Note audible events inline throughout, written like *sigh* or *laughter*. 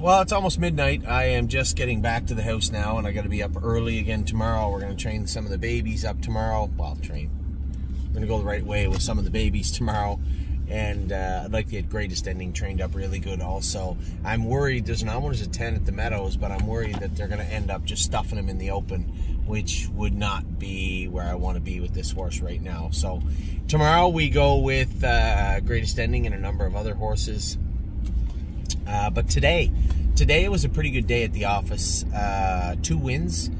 well, it's almost midnight. I am just getting back to the house now, and I got to be up early again tomorrow. We're going to train some of the babies up tomorrow. Well, train. We're going to go the right way with some of the babies *laughs* tomorrow. And uh, I'd like to get greatest ending trained up really good also. I'm worried there's an hours of 10 at the Meadows, but I'm worried that they're going to end up just stuffing them in the open, which would not be where I want to be with this horse right now. So tomorrow we go with uh, greatest ending and a number of other horses. Uh, but today, today it was a pretty good day at the office. Uh, two wins.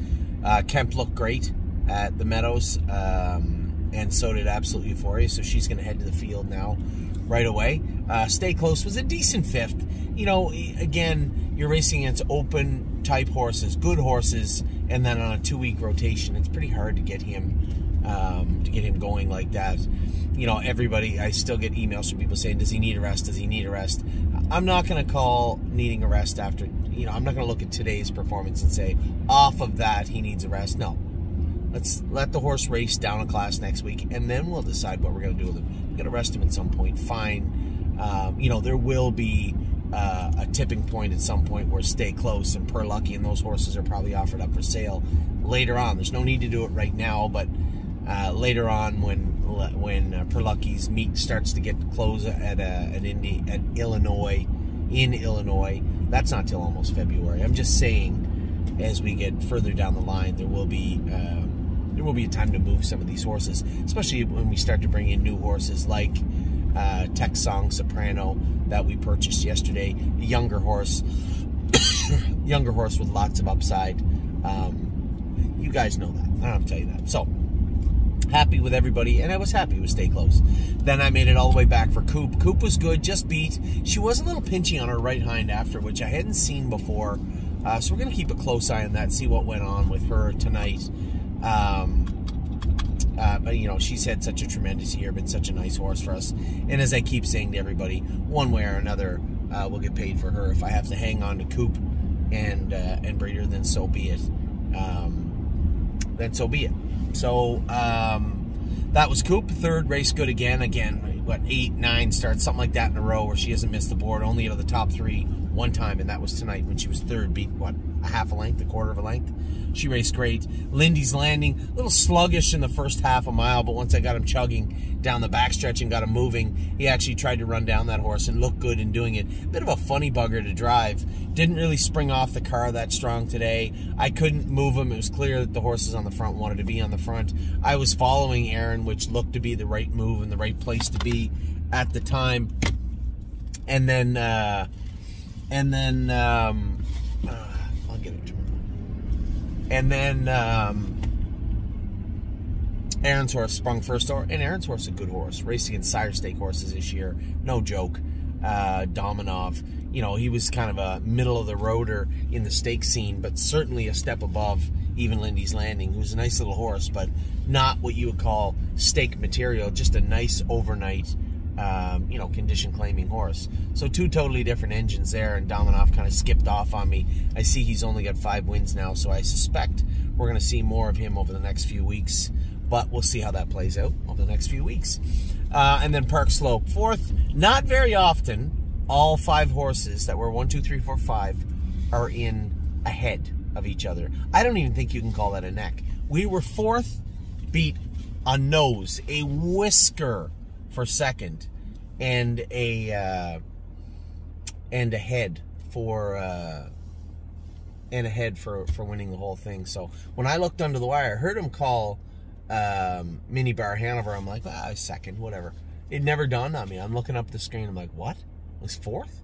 Uh, Kemp looked great at the Meadows, um, and so did Absolute Euphoria. So she's going to head to the field now, right away. Uh, Stay Close was a decent fifth. You know, again, you're racing against open type horses, good horses, and then on a two week rotation, it's pretty hard to get him um, to get him going like that. You know, everybody. I still get emails from people saying, "Does he need a rest? Does he need a rest?" I'm not going to call needing a rest after, you know, I'm not going to look at today's performance and say, off of that, he needs a rest. No. Let's let the horse race down a class next week, and then we'll decide what we're going to do with him. We're going to rest him at some point. Fine. Um, you know, there will be uh, a tipping point at some point where stay close and per lucky and those horses are probably offered up for sale later on. There's no need to do it right now, but uh, later on when when uh, Perlucky's meet starts to get close at uh, at Indy at Illinois in Illinois. That's not till almost February. I'm just saying, as we get further down the line, there will be uh, there will be a time to move some of these horses, especially when we start to bring in new horses like uh, Texong Soprano that we purchased yesterday, a younger horse, *coughs* younger horse with lots of upside. Um, you guys know that. I don't have to tell you that. So happy with everybody, and I was happy with Stay Close. Then I made it all the way back for Coop. Coop was good, just beat. She was a little pinchy on her right hind after, which I hadn't seen before. Uh, so we're going to keep a close eye on that, see what went on with her tonight. Um, uh, but, you know, she's had such a tremendous year, been such a nice horse for us. And as I keep saying to everybody, one way or another, uh, we'll get paid for her. If I have to hang on to Coop and, uh, and Breeder, then so be it. Um, then so be it. So um, that was Coop. Third race good again. Again, what eight, nine starts, something like that in a row where she hasn't missed the board. Only out of the top three one time, and that was tonight when she was third, beat what a half a length, a quarter of a length. She raced great. Lindy's landing, a little sluggish in the first half a mile, but once I got him chugging down the backstretch and got him moving, he actually tried to run down that horse and looked good in doing it. Bit of a funny bugger to drive. Didn't really spring off the car that strong today. I couldn't move him. It was clear that the horses on the front wanted to be on the front. I was following Aaron, which looked to be the right move and the right place to be at the time. And then, uh, and then, um, uh, get it tomorrow. And then, um, Aaron's horse sprung first, and Aaron's horse is a good horse. Racing in sire stake horses this year, no joke. Uh, Dominov, you know, he was kind of a middle of the roader in the stake scene, but certainly a step above even Lindy's Landing, who's a nice little horse, but not what you would call stake material, just a nice overnight, um, you know, condition claiming horse. So two totally different engines there, and Dominov kind of skipped off on me. I see he's only got five wins now, so I suspect we're going to see more of him over the next few weeks but we'll see how that plays out over the next few weeks. Uh, and then Park Slope. Fourth, not very often, all five horses that were one, two, three, four, five are in ahead of each other. I don't even think you can call that a neck. We were fourth, beat a nose, a whisker for second, and a uh, and a head for uh, and a head for for winning the whole thing. So when I looked under the wire, I heard him call um, Mini Bar Hanover, I'm like, ah, second, whatever. It never dawned on me. I'm looking up the screen. I'm like, what? It was fourth?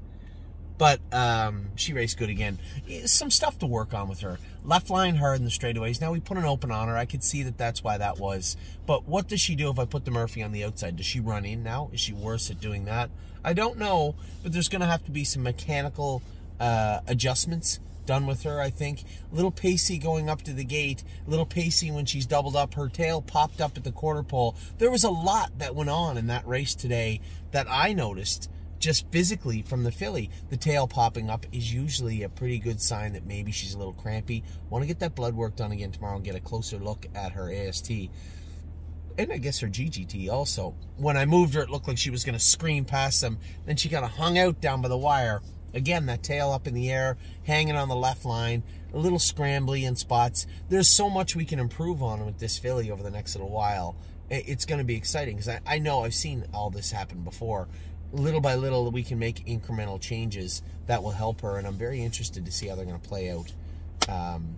But um, she raced good again. Some stuff to work on with her. Left line hard in the straightaways. Now we put an open on her. I could see that that's why that was. But what does she do if I put the Murphy on the outside? Does she run in now? Is she worse at doing that? I don't know. But there's going to have to be some mechanical uh, adjustments done with her, I think. Little pacey going up to the gate, little pacey when she's doubled up. Her tail popped up at the quarter pole. There was a lot that went on in that race today that I noticed just physically from the filly. The tail popping up is usually a pretty good sign that maybe she's a little crampy. Want to get that blood work done again tomorrow and get a closer look at her AST. And I guess her GGT also. When I moved her, it looked like she was going to scream past them. Then she kind of hung out down by the wire Again, that tail up in the air, hanging on the left line, a little scrambly in spots. There's so much we can improve on with this filly over the next little while. It's going to be exciting because I, I know I've seen all this happen before. Little by little, we can make incremental changes that will help her, and I'm very interested to see how they're going to play out. Um,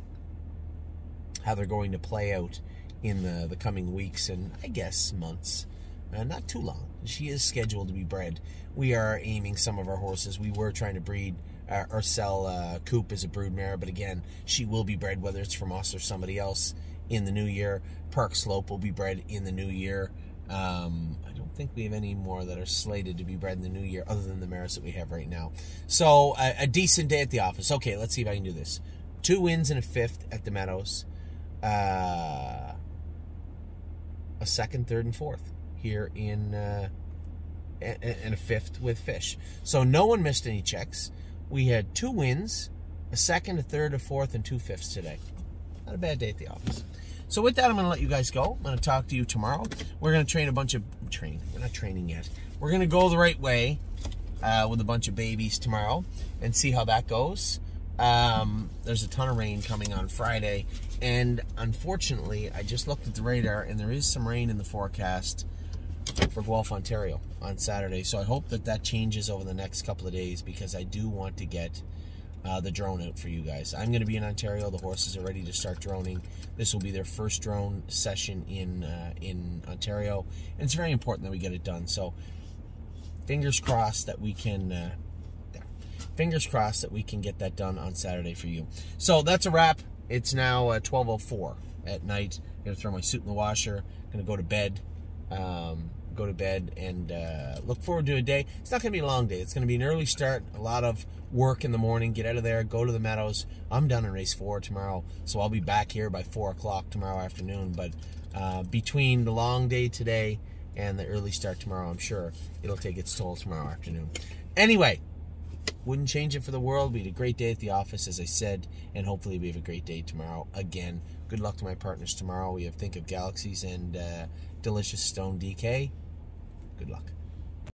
how they're going to play out in the, the coming weeks and I guess months. Uh, not too long. She is scheduled to be bred. We are aiming some of our horses. We were trying to breed uh, or sell uh, Coop as a brood mare, but again, she will be bred whether it's from us or somebody else in the new year. Park Slope will be bred in the new year. Um, I don't think we have any more that are slated to be bred in the new year other than the mares that we have right now. So, a, a decent day at the office. Okay, let's see if I can do this. Two wins and a fifth at the Meadows. Uh, a second, third, and fourth here in uh, and a fifth with fish. So no one missed any checks. We had two wins, a second, a third, a fourth, and two fifths today. Not a bad day at the office. So with that, I'm going to let you guys go. I'm going to talk to you tomorrow. We're going to train a bunch of train. We're not training yet. We're going to go the right way uh, with a bunch of babies tomorrow and see how that goes. Um, there's a ton of rain coming on Friday, and unfortunately, I just looked at the radar, and there is some rain in the forecast for Guelph, Ontario on Saturday. So I hope that that changes over the next couple of days because I do want to get uh, the drone out for you guys. I'm going to be in Ontario. The horses are ready to start droning. This will be their first drone session in uh, in Ontario, and it's very important that we get it done. So fingers crossed that we can. Uh, fingers crossed that we can get that done on Saturday for you. So that's a wrap. It's now 12:04 uh, at night. I'm gonna throw my suit in the washer. I'm Gonna go to bed. Um, go to bed and uh, look forward to a day. It's not going to be a long day. It's going to be an early start, a lot of work in the morning. Get out of there, go to the meadows. I'm done in race four tomorrow, so I'll be back here by four o'clock tomorrow afternoon. But uh, between the long day today and the early start tomorrow, I'm sure it'll take its toll tomorrow afternoon. Anyway, wouldn't change it for the world. We had a great day at the office, as I said, and hopefully we have a great day tomorrow again. Good luck to my partners tomorrow. We have Think of Galaxies and uh, Delicious Stone DK. Good luck.